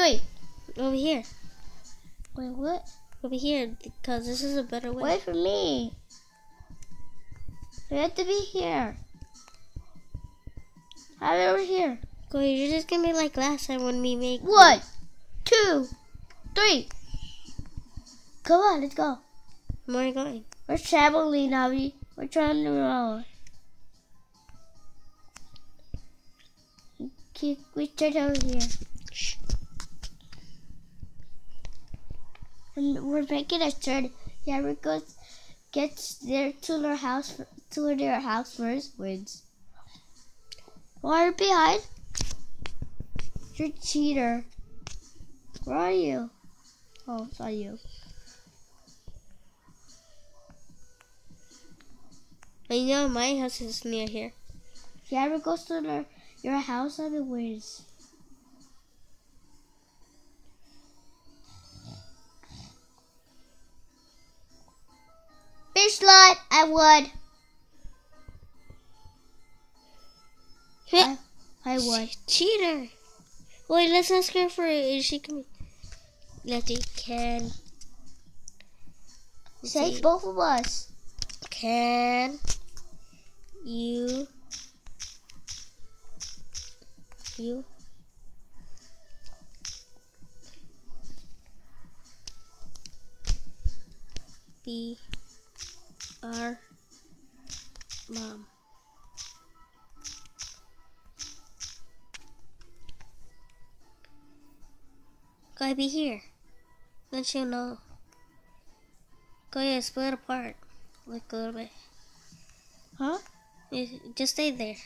three. Over here. Wait, what? Over here, because this is a better way. Wait for me. You have to be here. Have it over here. Go, you're just gonna be like last time when we make. One, two, three. Come on, let's go. Where are you going? We're traveling, Navi. We're trying to roll. We start over here. And we're making a turn. Yeah, we go gets there to their house to their house first wins. Water behind. You're cheater. Where are you? Oh, not you. I know my house is near here. Yeah, we go to their, your house and it wins. Fish lot, I would. I, I would. Cheater. Wait, let's ask her for if she can. Let's see. Can. Save see. both of us. Can you you be our mom? Gotta be here. Then she'll know. Go ahead, split apart. Like a little bit. Huh? Yeah, Just stay there.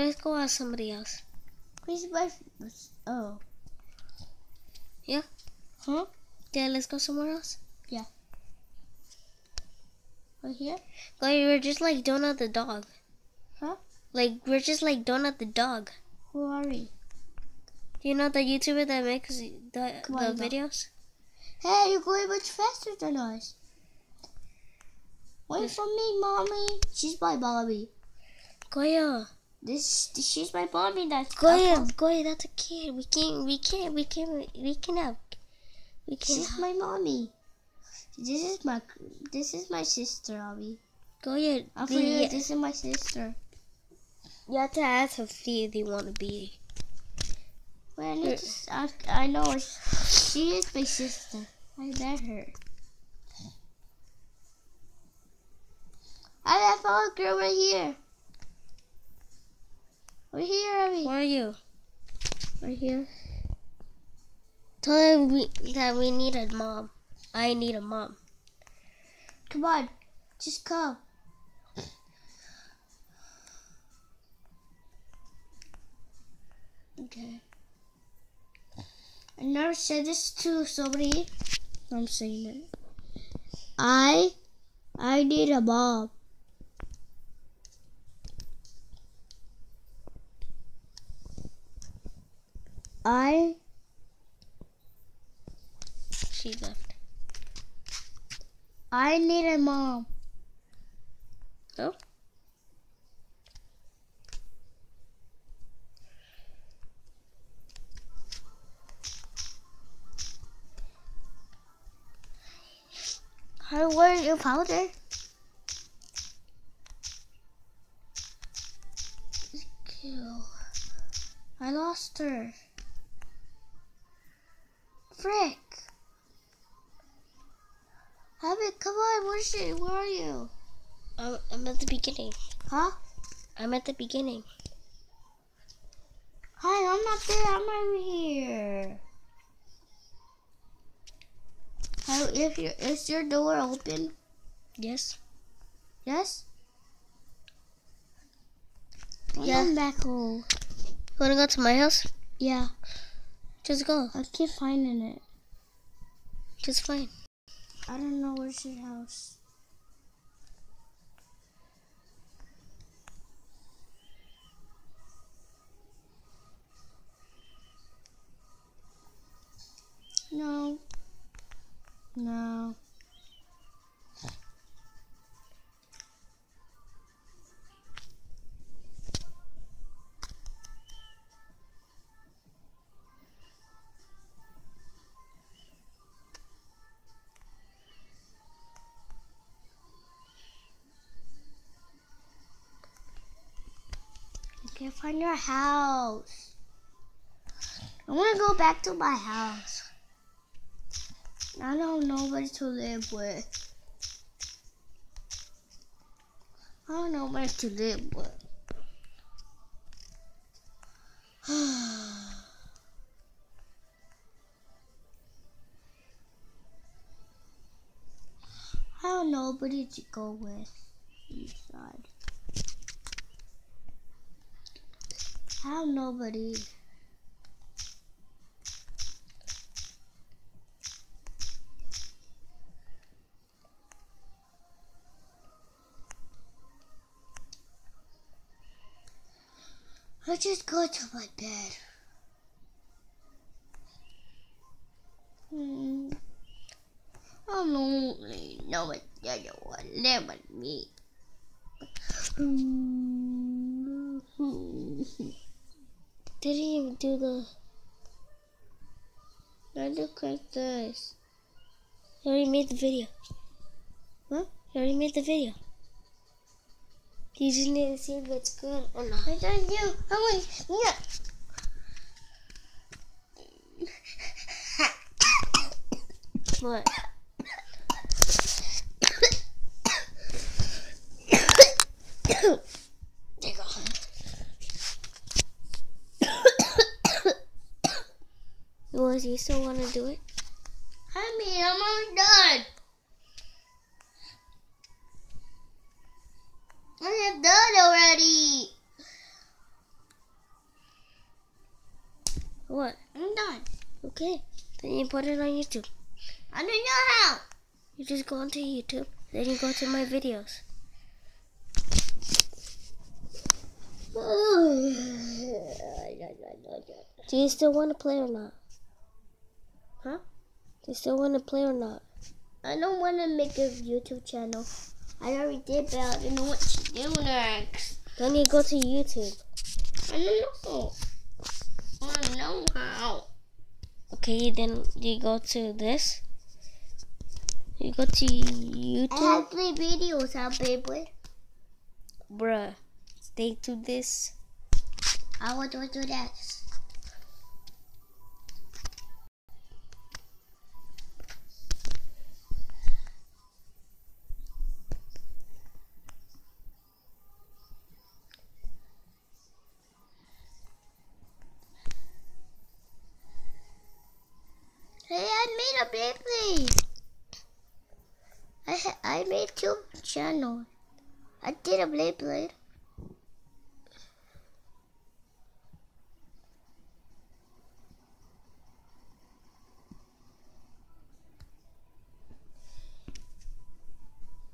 Let's go ask somebody else. Where's my. Oh. Yeah? Huh? ¿Mm? Yeah, let's go somewhere else. Yeah. Right here? Like we're just like Donut the dog. Huh? Like we're just like Donut the dog. Who are we? Do you know the YouTuber that makes the, the on, videos? Hey, you're going much faster than us. Wait Yes. for me, mommy. She's my mommy. Goya, This, she's my mommy. That's Goya, Goya, that's a kid. We can't, we can't, we can't, we can have, we can. She's my mommy. This is my this is my sister, Abby. Goya, I the- forget this is my sister. you have to ask her if they, want to be. Well, I s- ask. I know she is my sister. I met her. I found a girl right here. Right here, Abby. Where are you? Right here. Tell them we, that we need a mom. I need a mom. Come on, just come. Okay. I never said this to somebody. I'm saying it. I, I need a mom. I, She left. I need a mom. Oh. Hi, where you found her? Kill. I lost her. Frick. Abby, come on, where's she? Where are you? I'm, I'm at the beginning. Huh? I'm at the beginning. Hi, I'm not there. I'm over here. Hi, if your is your door open? Yes. Yes. Yeah. I'm back home. wanna go to my house? Yeah, Just go. I keep finding it. Just fine. I don't know where's your house. No. No. Find your house. I want to go back to my house. I don't know nobody to live with. I don't know where to live with. I don't know nobody to go with inside. I have nobody. I'll just go to my bed. Hmm. I'm lonely. No one doesn't want to live me. Didn't even do the. I look like this. You already made the video. What? You already made the video. You just need to see if it's good or not. I don't do. I want. Yeah. What? There you go. Was you still want to do it? I mean, I'm almost done. I am done already. What? I'm done. Okay. Then you put it on YouTube. I don't know how. You just go onto YouTube. Then you go to my videos. Do you still want to play or not? Huh? Do you still want to play or not? I don't want to make a YouTube channel. I already did, but I don't know what to do next. Then you go to YouTube. I don't know. I don't know how. Okay, then you go to this. You go to YouTube. I have three videos out, baby. Bruh, stay to this. I want to do that. I made two channels. I did a Beyblade.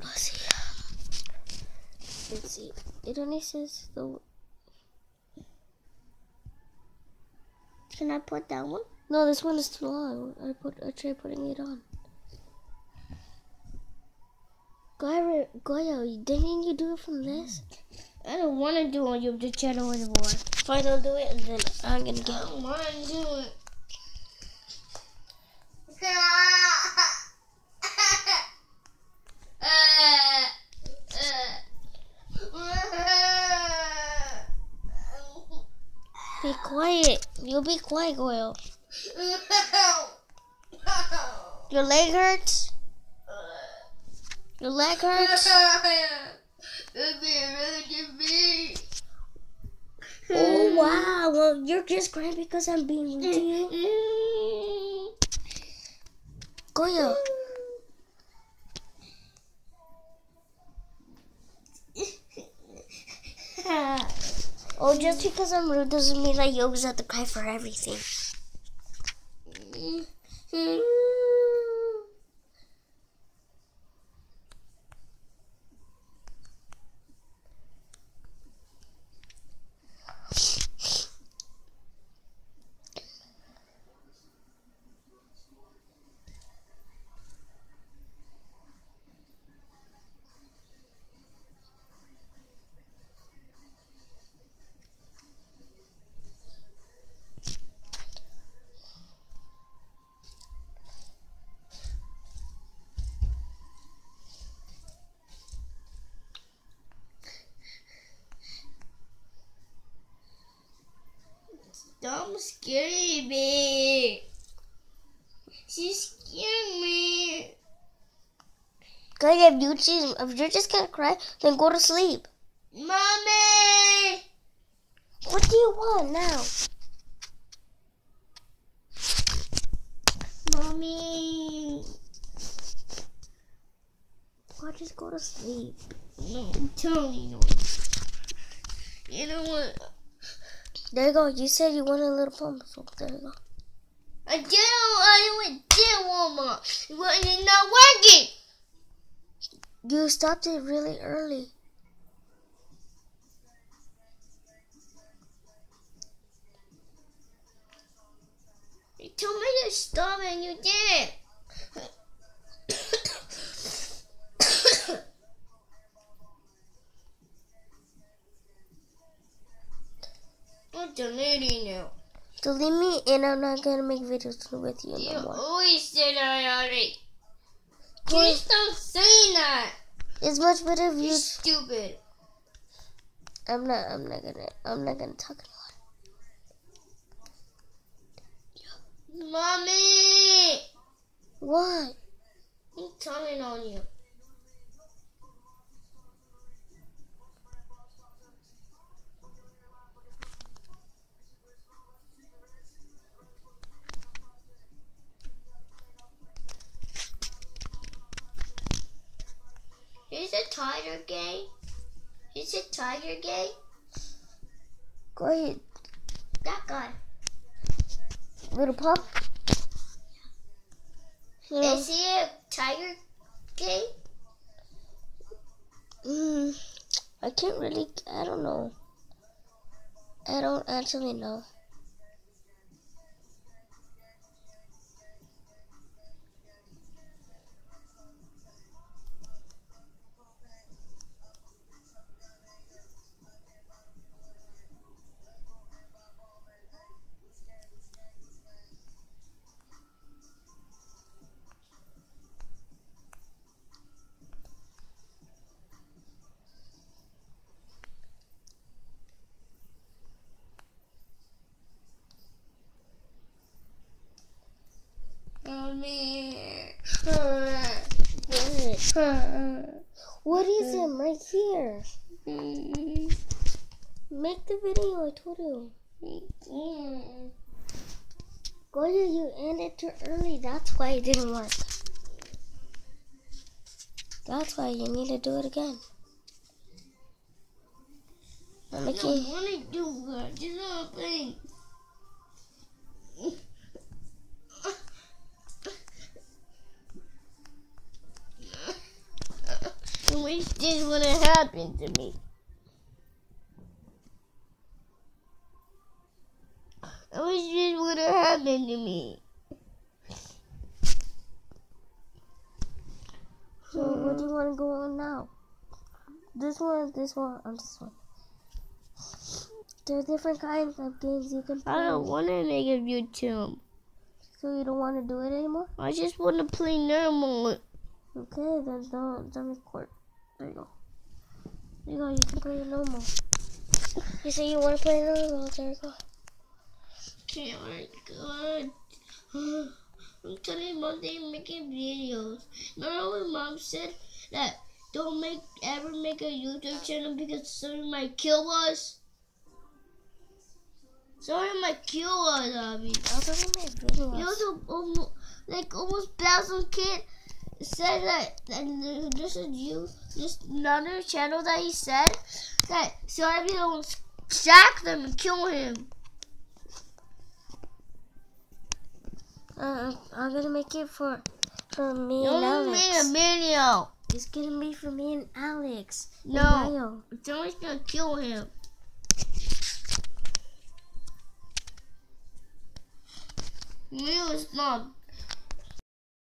Let's see. Let's see. It only says the. Can I put that one? No, this one is too long. I put. I tried putting it on. Goya, Goya, didn't you do it from this? I don't want to do on YouTube channel anymore. Fine, I don't do it, and then I'm gonna I get. don't want to do it. Be quiet. You'll be quiet, Goyle. Your leg hurts. Your leg hurts. Oh wow! Well, you're just crying because I'm being rude to you. Goyo, Oh, just because I'm rude doesn't mean that you always have to cry for everything. Don't scare me. She scared me. Good, if you choose, if you're just gonna cry, then go to sleep. Mommy! What do you want now? Mommy! Why just go to sleep? No, tell me no. You know what? There you go. You said you wanted a little pump, so there you go. I didn't. I did want more, but it's not working. You stopped it really early. You told me to stop and you did. Delete me, and I'm not gonna make videos with you You no more. always say that already. Please don't say that. It's much better if You're you. stupid. I'm not. I'm not gonna. I'm not gonna talk a lot. Mommy! What? I'm telling on you. Is a tiger gay? Is a tiger gay? Go ahead, That guy. little pup. Yeah. Is he a tiger gay? Mm, I can't really. I don't know. I don't actually know. Uh, uh, what is it uh, right here? Make the video. I told you. Go ahead, you ended too early. That's why it didn't work. That's why you need to do it again. I'm I don't want to do that. Just I wish this would have happened to me. I wish this would have happened to me. So what do you want to go on now? This one, this one, or this one. There are different kinds of games you can play. I don't want to make a YouTube. So you don't want to do it anymore? I just want to play normal. Okay, then don't don't record. There you go. There you go. You can play it normal. You say you want to play normal. There you go. Oh my god. I'm telling mom they making videos. Remember when mom said that don't make ever make a YouTube channel because someone might kill us? Someone might kill us, I mean. I was talking about videos. You also almost, like almost Basil Kid said that, that this is you, this another channel that he said that you don't Jack them and kill him. Uh, I'm gonna make it for for me and Alex. make a video. It's gonna be for me and Alex. and No. Someone's gonna kill him. Mio's not